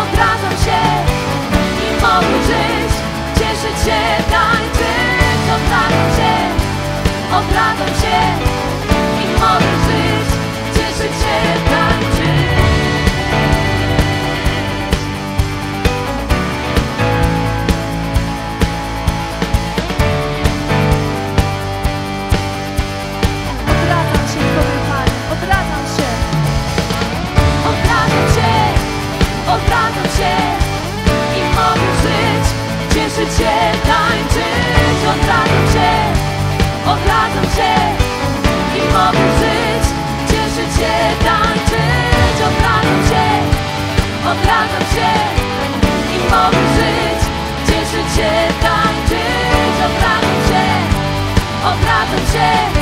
odradzam się i mogę żyć, cieszyć się, tańczyć, odradzam się, odradzam się. cieszyć się, tańczyć Odradzam się, odradzam się I mogę żyć. Cieszyć się, tańczyć Odradzam się, odradzam I mogę żyć. Tańczyć